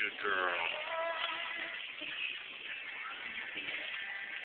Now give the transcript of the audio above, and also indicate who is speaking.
Speaker 1: good girl.